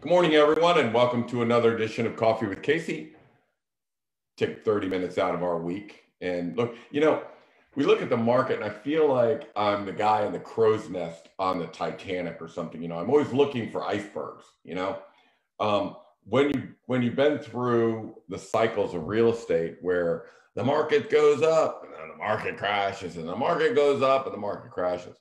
Good morning, everyone, and welcome to another edition of Coffee with Casey. Take 30 minutes out of our week. And look, you know, we look at the market, and I feel like I'm the guy in the crow's nest on the Titanic or something. You know, I'm always looking for icebergs, you know. Um, when you when you've been through the cycles of real estate where the market goes up and then the market crashes and the market goes up and the market crashes.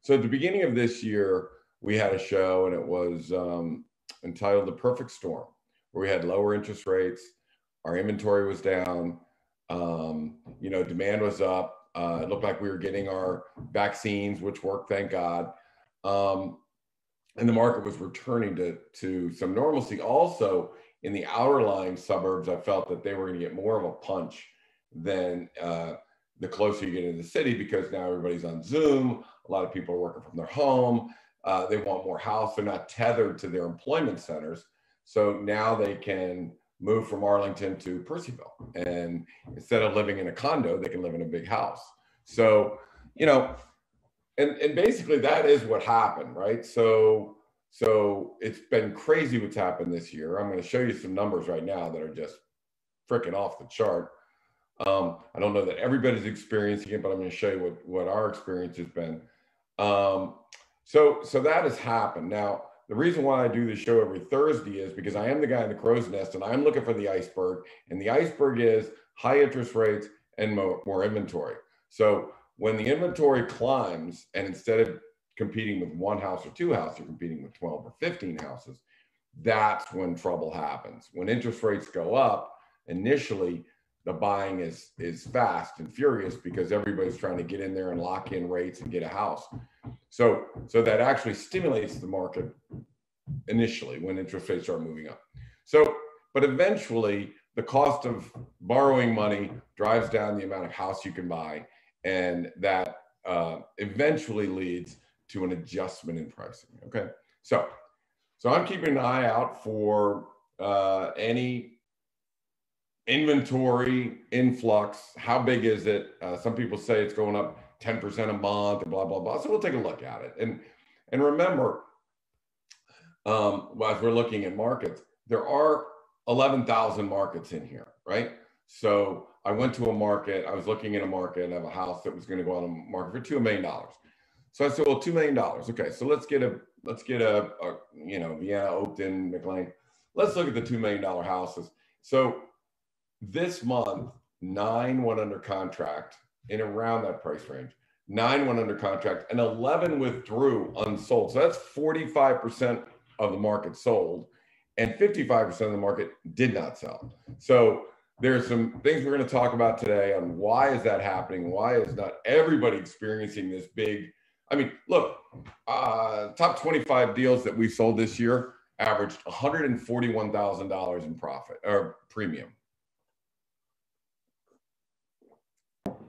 So at the beginning of this year, we had a show and it was um, entitled The Perfect Storm, where we had lower interest rates, our inventory was down, um, you know, demand was up. Uh, it looked like we were getting our vaccines, which worked, thank God. Um, and the market was returning to, to some normalcy. Also, in the outer lying suburbs, I felt that they were going to get more of a punch than uh, the closer you get into the city because now everybody's on Zoom. A lot of people are working from their home. Uh, they want more house. They're not tethered to their employment centers. So now they can move from Arlington to Purcellville. And instead of living in a condo, they can live in a big house. So, you know, and, and basically that is what happened, right? So, so it's been crazy what's happened this year. I'm going to show you some numbers right now that are just freaking off the chart. Um, I don't know that everybody's experiencing it, but I'm going to show you what, what our experience has been. Um, so, so that has happened. Now, the reason why I do the show every Thursday is because I am the guy in the crow's nest and I'm looking for the iceberg. And the iceberg is high interest rates and more, more inventory. So when the inventory climbs and instead of competing with one house or two houses, you're competing with 12 or 15 houses, that's when trouble happens. When interest rates go up, initially the buying is is fast and furious because everybody's trying to get in there and lock in rates and get a house. So so that actually stimulates the market initially when interest rates start moving up. So but eventually the cost of borrowing money drives down the amount of house you can buy and that uh, eventually leads to an adjustment in pricing. Okay, so so I'm keeping an eye out for uh, any inventory influx. How big is it? Uh, some people say it's going up 10% a month, blah blah blah. So we'll take a look at it. And and remember, um, as we're looking at markets, there are 11,000 markets in here, right? So I went to a market. I was looking at a market have a house that was going to go on the market for two million dollars. So I said, well, two million dollars. Okay, so let's get a let's get a, a you know Vienna, Oakton, McLean. Let's look at the two million dollar houses. So this month, nine went under contract in around that price range. Nine went under contract and 11 withdrew unsold. So that's 45% of the market sold and 55% of the market did not sell. So there's some things we're going to talk about today on why is that happening? Why is not everybody experiencing this big? I mean, look, uh, top 25 deals that we sold this year averaged $141,000 in profit or premium.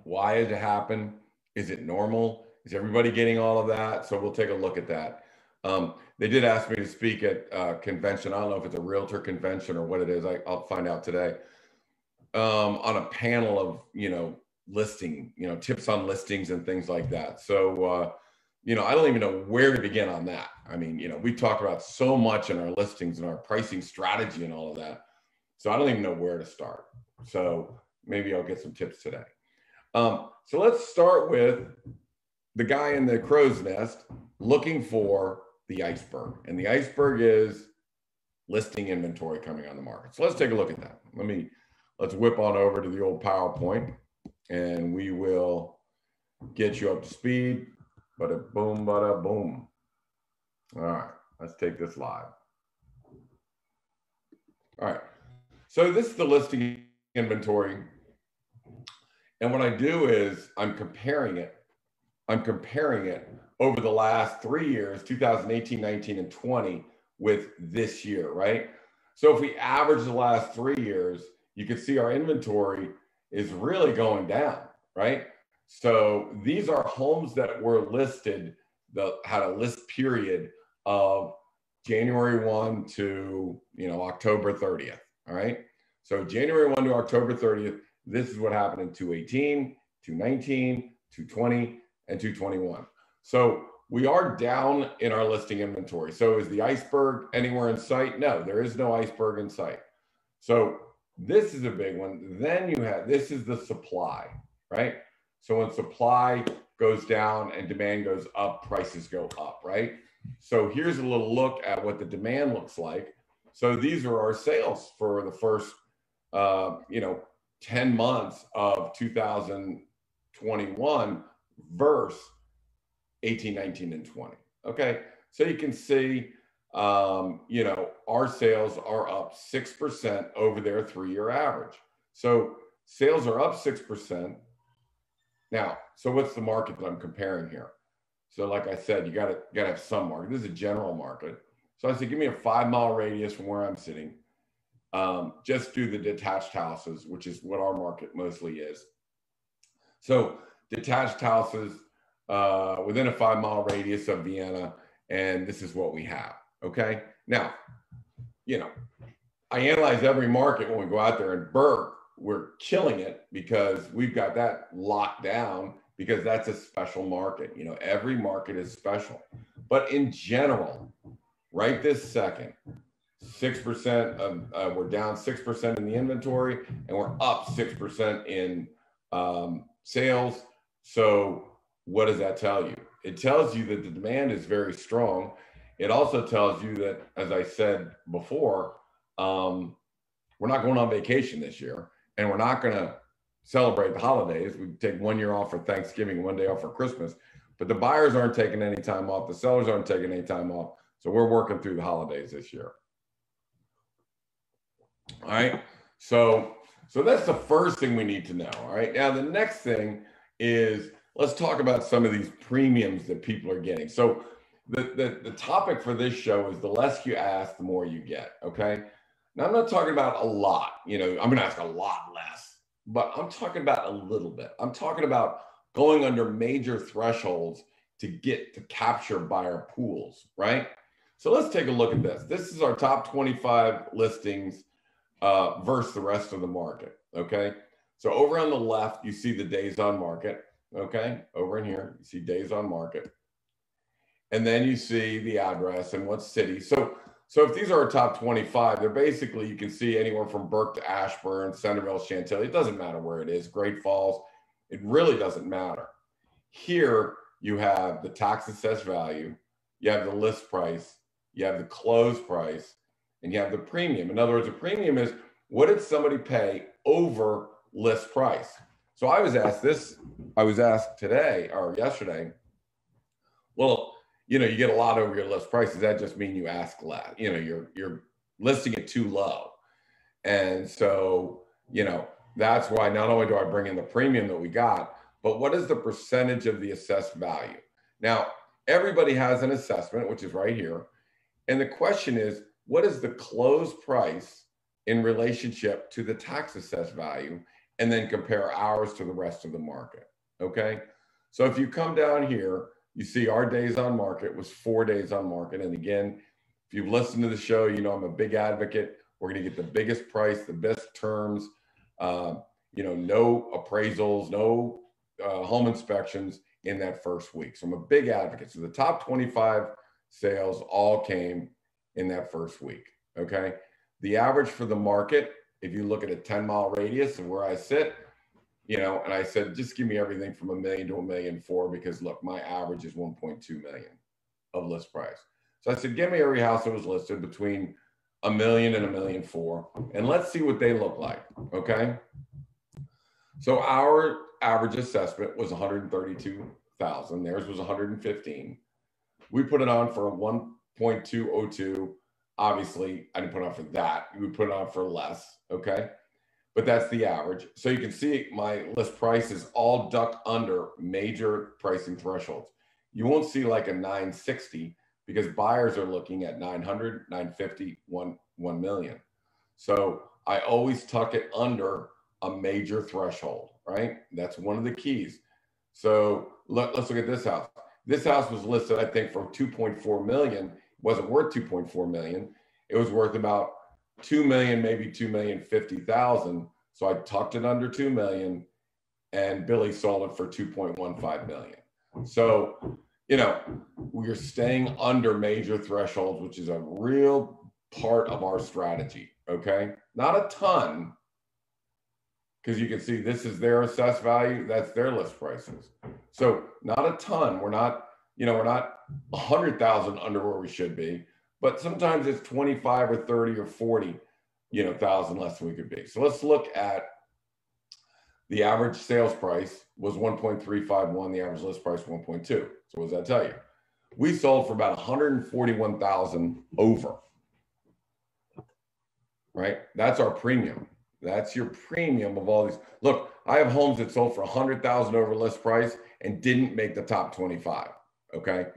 Why has it happened? Is it normal? Is everybody getting all of that? So we'll take a look at that. Um, they did ask me to speak at a convention. I don't know if it's a realtor convention or what it is. I, will find out today. Um, on a panel of you know listing, you know tips on listings and things like that. So uh, you know I don't even know where to begin on that. I mean you know we talk about so much in our listings and our pricing strategy and all of that. So I don't even know where to start. So maybe I'll get some tips today. Um, so let's start with the guy in the crow's nest looking for the iceberg. And the iceberg is listing inventory coming on the market. So let's take a look at that. Let me, let's whip on over to the old PowerPoint and we will get you up to speed. Bada boom, bada boom. All right, let's take this live. All right, so this is the listing inventory and what I do is I'm comparing it. I'm comparing it over the last three years, 2018, 19, and 20, with this year, right? So if we average the last three years, you can see our inventory is really going down, right? So these are homes that were listed, the had a list period of January 1 to you know October 30th. All right. So January 1 to October 30th, this is what happened in 218, 219, 220, and 221. So we are down in our listing inventory. So is the iceberg anywhere in sight? No, there is no iceberg in sight. So this is a big one. Then you have this is the supply, right? So when supply goes down and demand goes up, prices go up, right? So here's a little look at what the demand looks like. So these are our sales for the first, uh, you know, 10 months of 2021 versus 18, 19, and 20. Okay. So you can see, um, you know, our sales are up 6% over their three year average. So sales are up 6%. Now, so what's the market that I'm comparing here? So, like I said, you got to got to have some market. This is a general market. So I said, give me a five mile radius from where I'm sitting. Um, just do the detached houses, which is what our market mostly is. So detached houses uh, within a five mile radius of Vienna, and this is what we have. Okay. Now, you know, I analyze every market when we go out there, and Burke, we're killing it because we've got that locked down because that's a special market. You know, every market is special. But in general, right this second, 6% of, uh, we're down 6% in the inventory and we're up 6% in um, sales. So, what does that tell you? It tells you that the demand is very strong. It also tells you that, as I said before, um, we're not going on vacation this year and we're not going to celebrate the holidays. We take one year off for Thanksgiving, one day off for Christmas, but the buyers aren't taking any time off. The sellers aren't taking any time off. So we're working through the holidays this year. All right. So, so that's the first thing we need to know. All right. Now, the next thing is let's talk about some of these premiums that people are getting. So, the, the, the topic for this show is the less you ask, the more you get. Okay. Now, I'm not talking about a lot. You know, I'm going to ask a lot less but I'm talking about a little bit. I'm talking about going under major thresholds to get to capture buyer pools, right? So let's take a look at this. This is our top 25 listings uh, versus the rest of the market, okay? So over on the left, you see the days on market, okay? Over in here, you see days on market. And then you see the address and what city. So so if these are our top 25, they're basically, you can see anywhere from Burke to Ashburn, Centreville, Chantilly. It doesn't matter where it is, Great Falls. It really doesn't matter. Here, you have the tax assessed value, you have the list price, you have the close price, and you have the premium. In other words, a premium is what did somebody pay over list price? So I was asked this, I was asked today or yesterday, well, you know, you get a lot over your list price. Does that just mean you ask less? You know, you're you're listing it too low. And so, you know, that's why not only do I bring in the premium that we got, but what is the percentage of the assessed value? Now, everybody has an assessment, which is right here. And the question is, what is the close price in relationship to the tax assessed value? And then compare ours to the rest of the market. Okay. So if you come down here you see our days on market was four days on market. And again, if you've listened to the show, you know I'm a big advocate. We're going to get the biggest price, the best terms, uh, you know, no appraisals, no uh, home inspections in that first week. So I'm a big advocate. So the top 25 sales all came in that first week. Okay. The average for the market, if you look at a 10 mile radius of where I sit, you know, and I said, just give me everything from a million to a million four because look, my average is 1.2 million of list price. So I said, give me every house that was listed between a million and a million four, and let's see what they look like. Okay. So our average assessment was 132,000. Theirs was 115. We put it on for a 1.202. Obviously, I didn't put on for that. We put it on for less. Okay but that's the average. So you can see my list price is all duck under major pricing thresholds. You won't see like a 960 because buyers are looking at 900, 950, 1, 1 million. So I always tuck it under a major threshold, right? That's one of the keys. So let, us look at this house. This house was listed, I think, for 2.4 million. Wasn't worth 2.4 million. It was worth about 2 million, maybe 2 million 50,000. So I tucked it under 2 million and Billy sold it for 2.15 million. So, you know, we're staying under major thresholds, which is a real part of our strategy. Okay. Not a ton, because you can see this is their assessed value, that's their list prices. So not a ton. We're not, you know, we're not a hundred thousand under where we should be, but sometimes it's 25 or 30 or 40, you know, thousand less than we could be. So let's look at the average sales price was 1.351, the average list price 1.2. So what does that tell you? We sold for about 141,000 over. Right? That's our premium. That's your premium of all these. Look, I have homes that sold for 100,000 over list price and didn't make the top 25. Okay?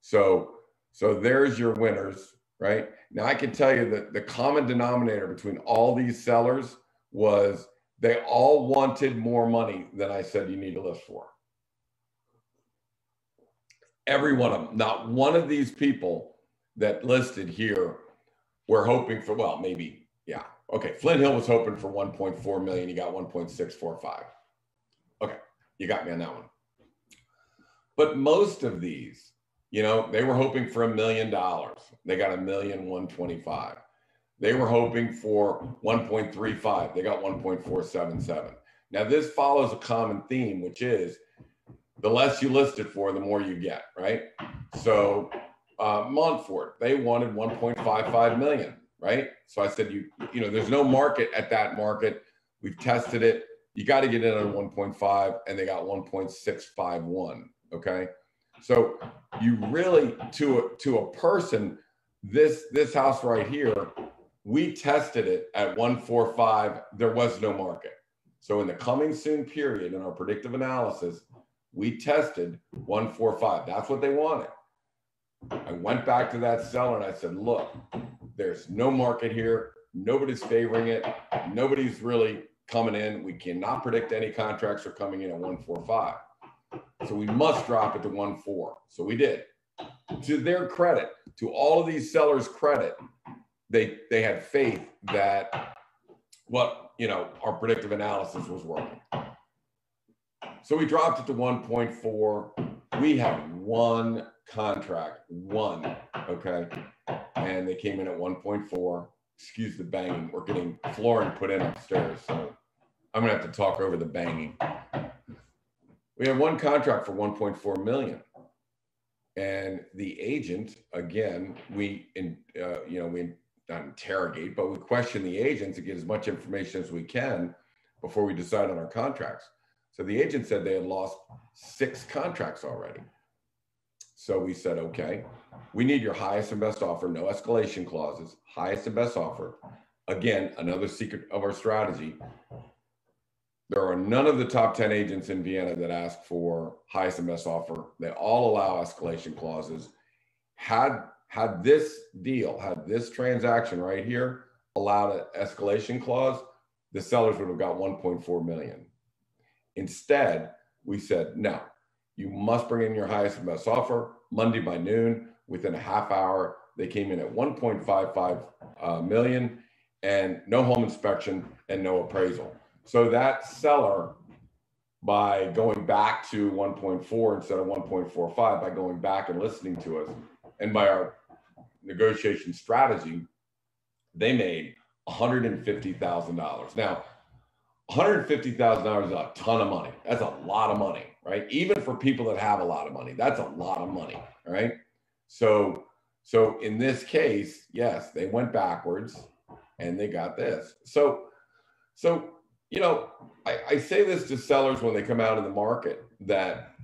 So so there's your winners, right? Now I can tell you that the common denominator between all these sellers was they all wanted more money than I said you need to list for. Every one of them. Not one of these people that listed here were hoping for, well, maybe, yeah. Okay. Flint Hill was hoping for 1.4 million. You got 1.645. Okay. You got me on that one. But most of these, you know, they were hoping for a million dollars. They got a million one twenty-five. They were hoping for 1.35. They got 1.477. Now, this follows a common theme, which is the less you list it for, the more you get, right? So, uh, Montfort, they wanted 1.55 million, right? So I said, you, you know, there's no market at that market. We've tested it. You got to get in on 1.5, and they got 1.651. Okay, so you really to a, to a person, this this house right here we tested it at 145. There was no market. So in the coming soon period in our predictive analysis, we tested 145. That's what they wanted. I went back to that seller and I said, look, there's no market here. Nobody's favoring it. Nobody's really coming in. We cannot predict any contracts are coming in at 145. So we must drop it to 1.4. So we did. To their credit, to all of these sellers' credit, they they had faith that what you know our predictive analysis was working. So we dropped it to 1.4. We had one contract, one, okay, and they came in at 1.4. Excuse the banging. We're getting flooring put in upstairs, so I'm gonna have to talk over the banging. We had one contract for 1.4 million and the agent again we in uh, you know we not interrogate, but we question the agents to get as much information as we can before we decide on our contracts. So the agent said they had lost six contracts already. So we said, okay, we need your highest and best offer, no escalation clauses, highest and best offer. Again, another secret of our strategy. There are none of the top 10 agents in Vienna that ask for highest and best offer. They all allow escalation clauses. Had had this deal, had this transaction right here allowed an escalation clause, the sellers would have got 1.4 million. Instead, we said, no, you must bring in your highest and best offer Monday by noon. Within a half hour, they came in at 1.55 uh, million and no home inspection and no appraisal. So that seller, by going back to 1.4 instead of 1.45, by going back and listening to us, and by our negotiation strategy, they made $150,000. Now, $150,000 is a ton of money. That's a lot of money, right? Even for people that have a lot of money, that's a lot of money, right? So, so in this case, yes, they went backwards and they got this. So, so you know, I, I say this to sellers when they come out in the market that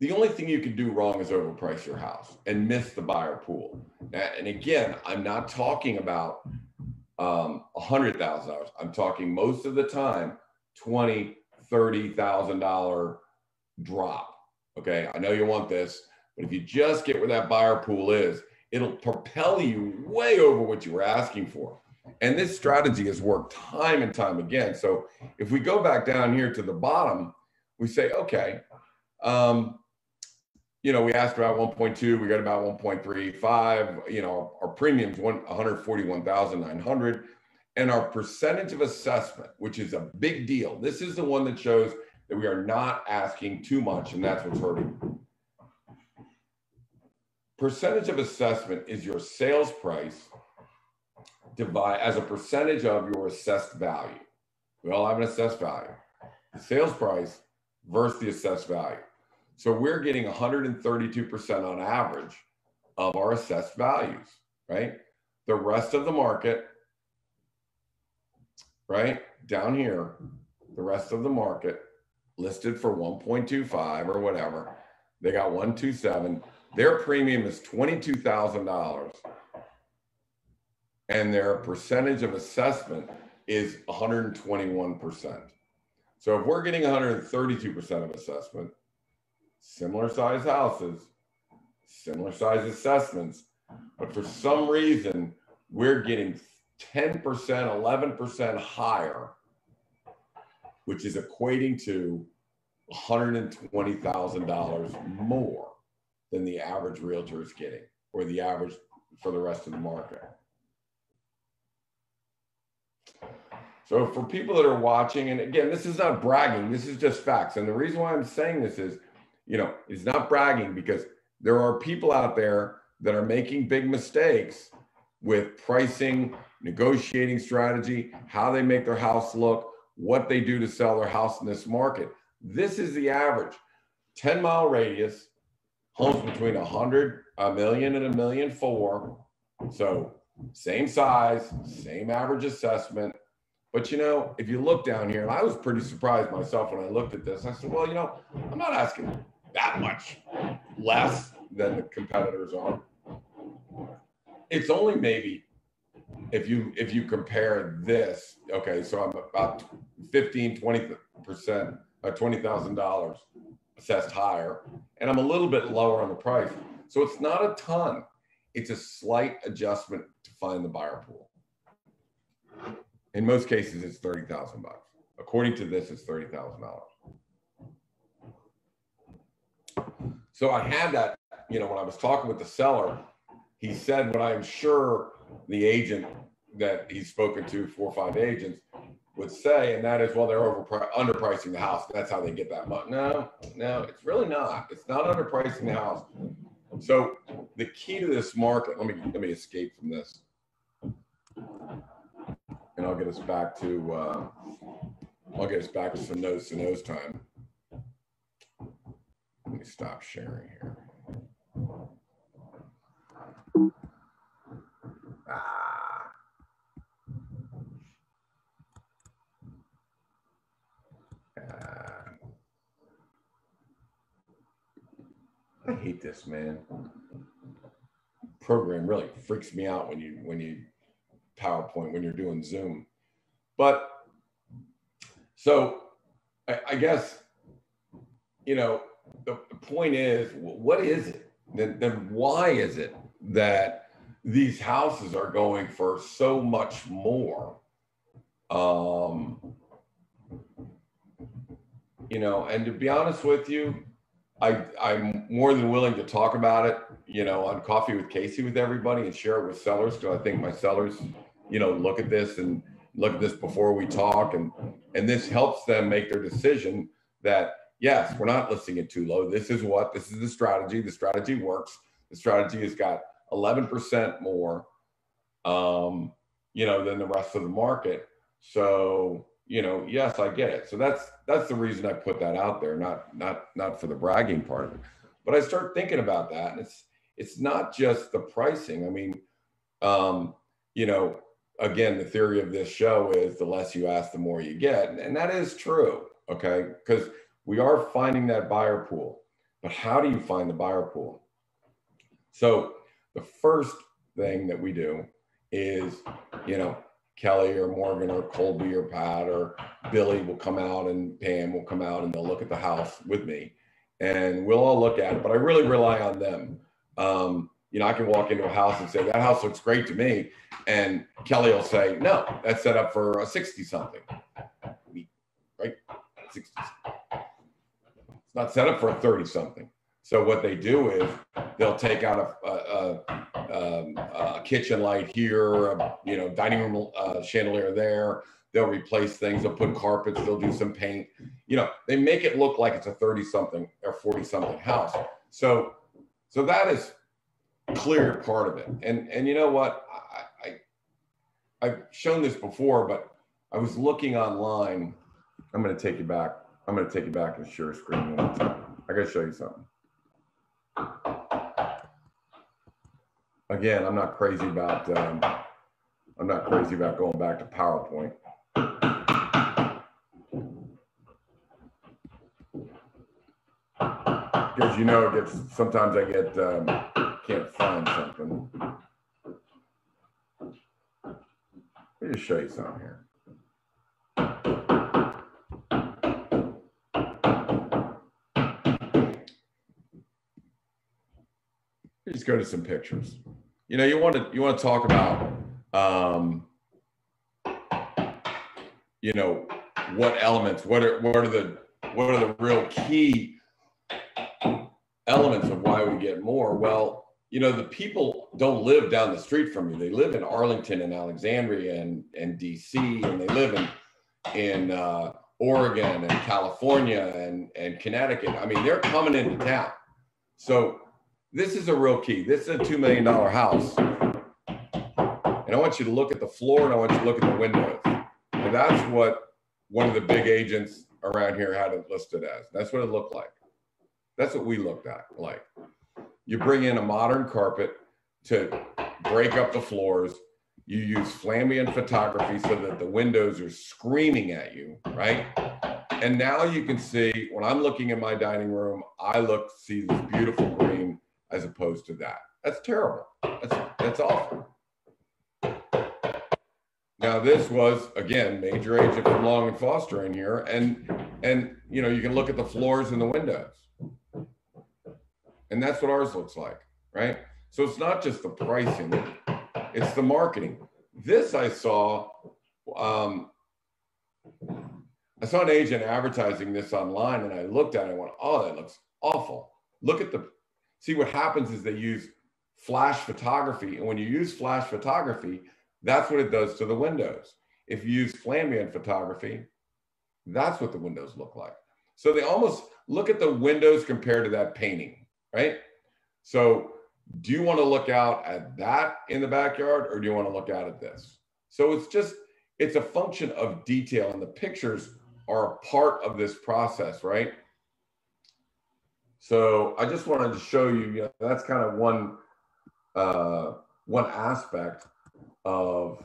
the only thing you can do wrong is overprice your house and miss the buyer pool. And again, I'm not talking about um, $100,000. I'm talking most of the time, $20, $30,000 drop. Okay. I know you want this, but if you just get where that buyer pool is, it'll propel you way over what you were asking for. And this strategy has worked time and time again. So if we go back down here to the bottom, we say, okay, um, you know, we asked about 1.2, we got about 1.35. You know, our, premiums one 141,900, and our percentage of assessment, which is a big deal. This is the one that shows that we are not asking too much, and that's what's hurting. percentage of assessment is your sales price divide as a percentage of your assessed value. We all have an assessed value. The sales price versus the assessed value. So we're getting 132% on average of our assessed values, right? The rest of the market, right, down here, the rest of the market listed for 1.25 or whatever, they got 127. Their premium is $22,000 and their percentage of assessment is 121%. So if we're getting 132% of assessment, similar size houses, similar size assessments, but for some reason we're getting 10%, 11% higher, which is equating to $120,000 more than the average realtor is getting or the average for the rest of the market. So for people that are watching, and again, this is not bragging, this is just facts. And the reason why I'm saying this is, you know, it's not bragging because there are people out there that are making big mistakes with pricing, negotiating strategy, how they make their house look, what they do to sell their house in this market. This is the average 10 mile radius, homes between 100, a million, and a million four. So same size, same average assessment, but you know, if you look down here, and I was pretty surprised myself when I looked at this, I said, well, you know, I'm not asking that much less than the competitors are. It's only maybe if you if you compare this, okay, so I'm about 15, 20 percent, uh, twenty thousand dollars assessed higher, and I'm a little bit lower on the price. So it's not a ton. It's a slight adjustment to find the buyer pool. In most cases, it's thirty thousand bucks. According to this, it's thirty thousand dollars. So I had that, you know, when I was talking with the seller, he said what I'm sure the agent that he's spoken to, four or five agents, would say, and that is, well, they're over underpricing the house. That's how they get that money. No, no, it's really not. It's not underpricing the house. So the key to this market, let me let me escape from this and I'll get us back to uh, I'll get us back to some nose to nose time. Let me stop sharing here. I hate this, man. Program really freaks me out when you when you PowerPoint when you're doing Zoom. But so I, I guess, you know, the, the point is, what is it? Then, then why is it that these houses are going for so much more? Um, you know, and to be honest with you, I, I'm more than willing to talk about it, you know, on Coffee with Casey with everybody and share it with sellers because I think my sellers you know, look at this and look at this before we talk. And, and this helps them make their decision that, yes, we're not listing it too low. This is what, this is the strategy. The strategy works. The strategy has got 11% more, um, you know, than the rest of the market. So, you know, yes, I get it. So that's, that's the reason I put that out there, not, not, not for the bragging part of it. But I start thinking about that and it's, it's not just the pricing. I mean, um, you know, again, the theory of this show is the less you ask, the more you get. And that is true. Okay. Because we are finding that buyer pool. But how do you find the buyer pool? So the first thing that we do is, you know, Kelly or Morgan or Colby or Pat or Billy will come out and Pam will come out and they'll look at the house with me and we'll all look at it. But I really rely on them. Um, you know, I can walk into a house and say, that house looks great to me. And Kelly will say, no, that's set up for a 60 something. Right? 60. It's not set up for a 30 something. So what they do is they'll take out a, a, a, um, a kitchen light here, you know, dining room uh, chandelier there. They'll replace things. They'll put carpets. They'll do some paint. You know, they make it look like it's a 30 something or 40 something house. So, so that is clear part of it. And and you know what? I, I I've shown this before, but I was looking online. I'm going to take you back. I'm going to take you back to share screen. I got to show you something. Again, I'm not crazy about. Um, I'm not crazy about going back to PowerPoint. Because you know, it gets sometimes I get um, can't find something. Let me just show you something here. Just go to some pictures. You know, you want to you want to talk about, um, you know, what elements, what are what are the what are the real key elements of why we get more? Well, you know, the people don't live down the street from you. They live in Arlington and Alexandria and, and DC, and they live in in uh, Oregon and California and, and Connecticut. I mean, they're coming into town. So this is a real key. This is a $2 million house. And I want you to look at the floor and I want you to look at the windows. And that's what one of the big agents around here had it listed as. That's what it looked like. That's what we looked at like. You bring in a modern carpet to break up the floors. You use flambient photography so that the windows are screaming at you, right? And now you can see when I'm looking in my dining room, I look see this beautiful green as opposed to that. That's terrible. That's that's awful. Now this was again major agent from Long and Foster in here, and and you know you can look at the floors and the windows. And that's what ours looks like, right? So it's not just the pricing, it's the marketing. This I saw, um, I saw an agent advertising this online and I looked at it and went, oh, that looks awful. Look at the, see what happens is they use flash photography. And when you use flash photography, that's what it does to the windows. If you use flambient photography, that's what the windows look like. So they almost look at the windows compared to that painting right? So do you want to look out at that in the backyard or do you want to look out at this? So it's just, it's a function of detail and the pictures are a part of this process, right? So I just wanted to show you, you know, that's kind of one, uh, one aspect of,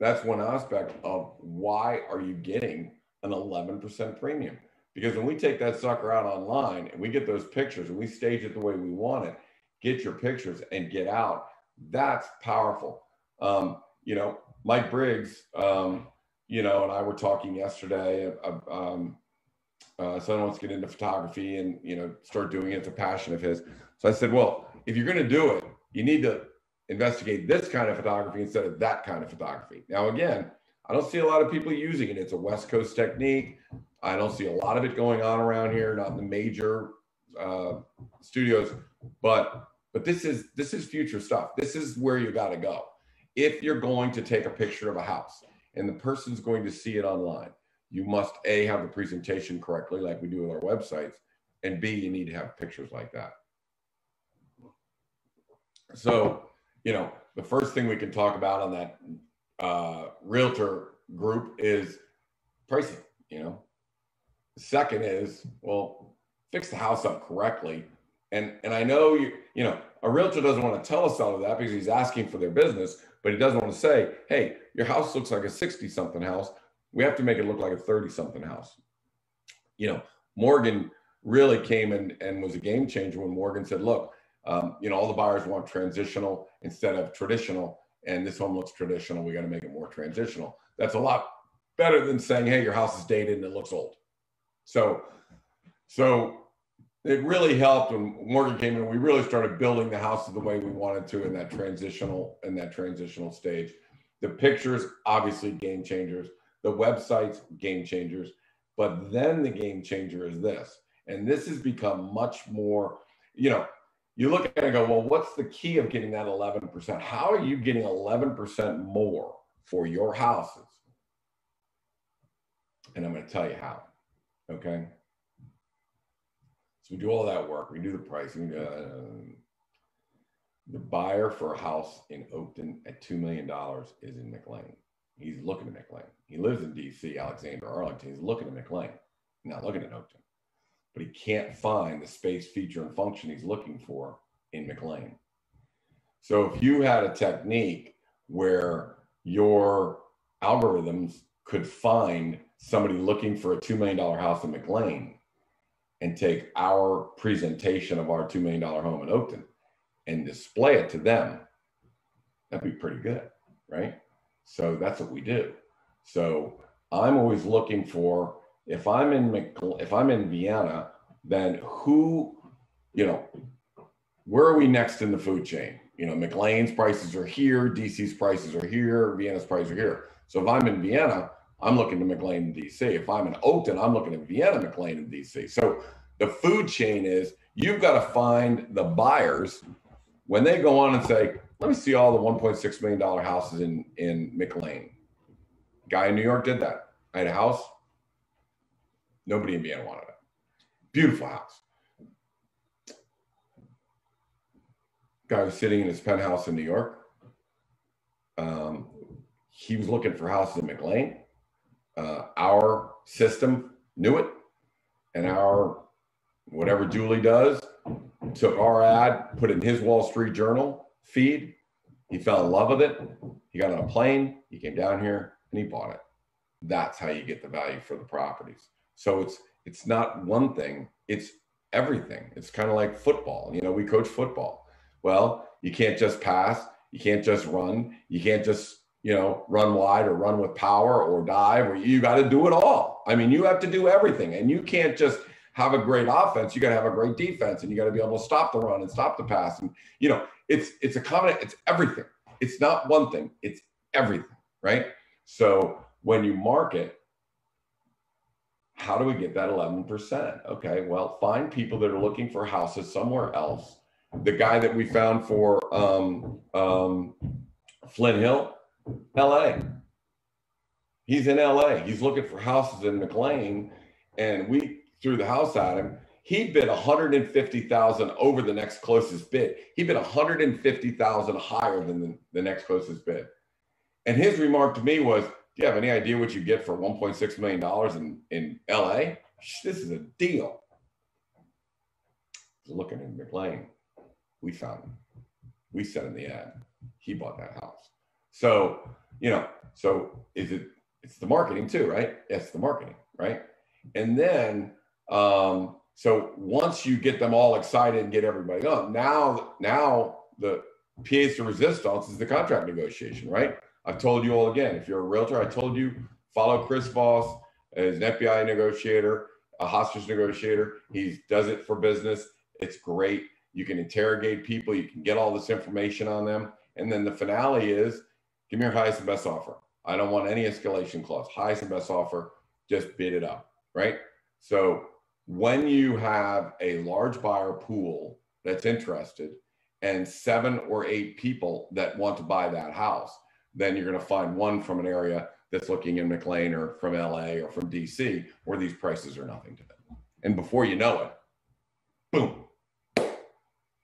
that's one aspect of why are you getting an 11% premium? Because when we take that sucker out online and we get those pictures and we stage it the way we want it, get your pictures and get out, that's powerful. Um, you know, Mike Briggs, um, you know, and I were talking yesterday. Uh, um, uh, someone wants to get into photography and you know start doing it. It's a passion of his. So I said, well, if you're going to do it, you need to investigate this kind of photography instead of that kind of photography. Now, again, I don't see a lot of people using it. It's a West Coast technique. I don't see a lot of it going on around here, not in the major uh, studios, but but this is this is future stuff. This is where you got to go. If you're going to take a picture of a house and the person's going to see it online, you must a have the presentation correctly, like we do with our websites, and b you need to have pictures like that. So, you know, the first thing we can talk about on that uh, realtor group is pricing. You know, second is, well, fix the house up correctly. And and I know you, you know, a realtor doesn't want to tell us all of that because he's asking for their business, but he doesn't want to say, hey, your house looks like a 60 something house. We have to make it look like a 30 something house. You know, Morgan really came in and was a game changer when Morgan said, look, um, you know, all the buyers want transitional instead of traditional. And this home looks traditional. We got to make it more transitional. That's a lot better than saying, hey, your house is dated and it looks old. So, so it really helped when Morgan came in. We really started building the house the way we wanted to in that transitional in that transitional stage. The pictures, obviously, game changers. The websites, game changers. But then the game changer is this, and this has become much more. You know, you look at it and go, well, what's the key of getting that 11%? How are you getting 11% more for your houses? And I'm going to tell you how. Okay. So we do all that work. We do the pricing. Uh, The buyer for a house in Oakton at $2 million is in McLean. He's looking at McLean. He lives in DC, Alexandria, Arlington. He's looking at McLean, not looking at Oakton. But he can't find the space, feature, and function he's looking for in McLean. So if you had a technique where your algorithms could find somebody looking for a $2 million house in McLean and take our presentation of our $2 million home in Oakton and display it to them, that'd be pretty good, right? So that's what we do. So I'm always looking for if I'm in if I'm in Vienna, then who, you know, where are we next in the food chain? You know, McLean's prices are here, DC's prices are here, Vienna's prices are here. So if I'm in Vienna, I'm looking to McLean and DC. If I'm in Oakton, I'm looking at Vienna, McLean, and DC. So the food chain is you've got to find the buyers when they go on and say, let me see all the $1.6 million houses in, in McLean. Guy in New York did that. I had a house. Nobody in Vienna wanted it. Beautiful house. Guy was sitting in his penthouse in New York. Um, he was looking for houses in McLean. Uh, our system knew it, and our whatever Julie does took our ad, put it in his Wall Street Journal feed. He fell in love with it. He got on a plane. He came down here and he bought it. That's how you get the value for the properties. So it's it's not one thing. It's everything. It's kind of like football. You know, we coach football. Well, you can't just pass. You can't just run. You can't just you know run wide or run with power or dive. Or you got to do it all. I mean, you have to do everything, and you can't just have a great offense, you got to have a great defense, and you got to be able to stop the run and stop the pass. And you know, it's it's a common, it's everything. It's not one thing, it's everything, right? So when you market, how do we get that 11%? Okay, well, find people that are looking for houses somewhere else. The guy that we found for um, um, Flint Hill, LA. He's in LA. He's looking for houses in McLean. And we threw the house at him. He bid 150,000 over the next closest bid. He bid 150,000 higher than the, the next closest bid. And his remark to me was, "Do you have any idea what you get for 1.6 million dollars in in LA? This is a deal." Looking in McLean, we found him. We sent him the ad. He bought that house. So you know, so is it? It's the marketing too, right? It's the marketing, right? And then um, so once you get them all excited and get everybody up, now now the pièce de resistance is the contract negotiation, right? I've told you all again. If you're a realtor, I told you follow Chris Voss as an FBI negotiator, a hostage negotiator. He does it for business. It's great. You can interrogate people. You can get all this information on them. And then the finale is give me your highest and best offer. I don't want any escalation clause. Highest and best offer. Just bid it up, right? So when you have a large buyer pool that's interested and seven or eight people that want to buy that house, then you're going to find one from an area that's looking in McLean or from LA or from DC where these prices are nothing to them. And before you know it, boom,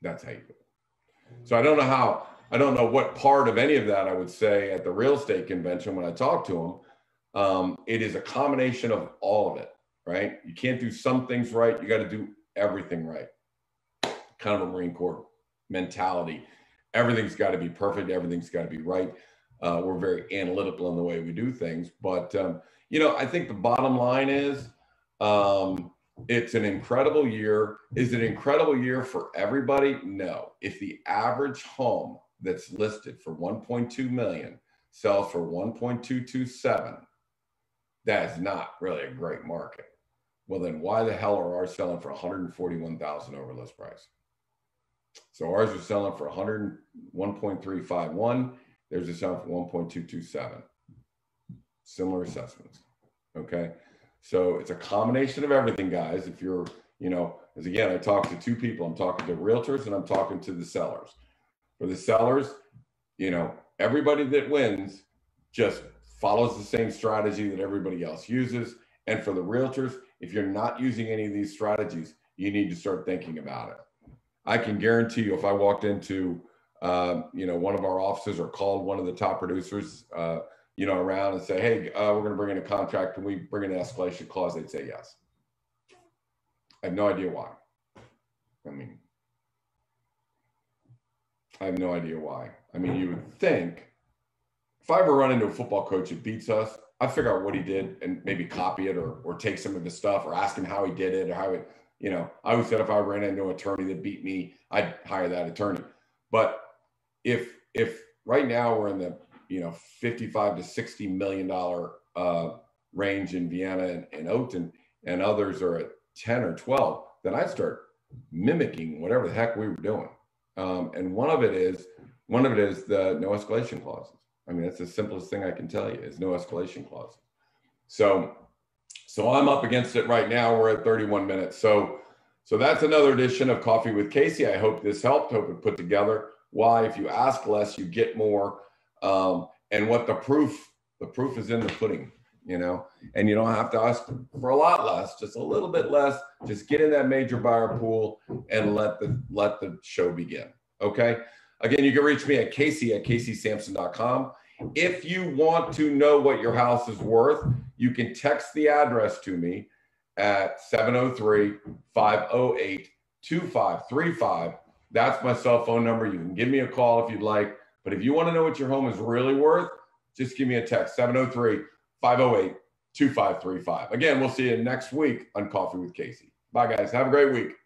that's how you do it. So I don't know how, I don't know what part of any of that I would say at the real estate convention when I talk to them. Um, it is a combination of all of it right? You can't do some things right. You got to do everything right. Kind of a Marine Corps mentality. Everything's got to be perfect. Everything's got to be right. Uh, we're very analytical in the way we do things. But, um, you know, I think the bottom line is um, it's an incredible year. Is it an incredible year for everybody? No. If the average home that's listed for 1.2 million sells for 1.227, that is not really a great market well then why the hell are ours selling for 141,000 over list price? So ours are selling for 101.351. Theirs a for 1.227. Similar assessments. Okay. So it's a combination of everything, guys. If you're, you know, as again, I talk to two people. I'm talking to realtors and I'm talking to the sellers. For the sellers, you know, everybody that wins just follows the same strategy that everybody else uses. And for the realtors, if you're not using any of these strategies, you need to start thinking about it. I can guarantee you, if I walked into uh, you know, one of our officers or called one of the top producers, uh, you know, around and say, hey, uh, we're going to bring in a contract. Can we bring in an escalation clause? They'd say yes. I have no idea why. I mean, I have no idea why. I mean, you would think if I ever run into a football coach that beats us, I'd figure out what he did and maybe copy it or or take some of his stuff or ask him how he did it or how it, you know, I always said if I ran into an attorney that beat me, I'd hire that attorney. But if if right now we're in the you know 55 to 60 million dollar uh, range in Vienna and, and Oakton, and others are at 10 or 12, then I'd start mimicking whatever the heck we were doing. Um, and one of it is one of it is the no escalation clauses. I mean, that's the simplest thing I can tell you is no escalation clauses. So, so I'm up against it right now. We're at 31 minutes. So, so that's another edition of Coffee with Casey. I hope this helped. Hope it put together why if you ask less, you get more. Um, and what the proof, the proof is in the pudding, you know, and you don't have to ask for a lot less, just a little bit less. Just get in that major buyer pool and let the let the show begin. Okay. Again, you can reach me at Casey at CaseySamson.com. If you want to know what your house is worth, you can text the address to me at 703 508 2535. That's my cell phone number. You can give me a call if you'd like. But if you want to know what your home is really worth, just give me a text 703 508 2535. Again, we'll see you next week on Coffee with Casey. Bye, guys. Have a great week.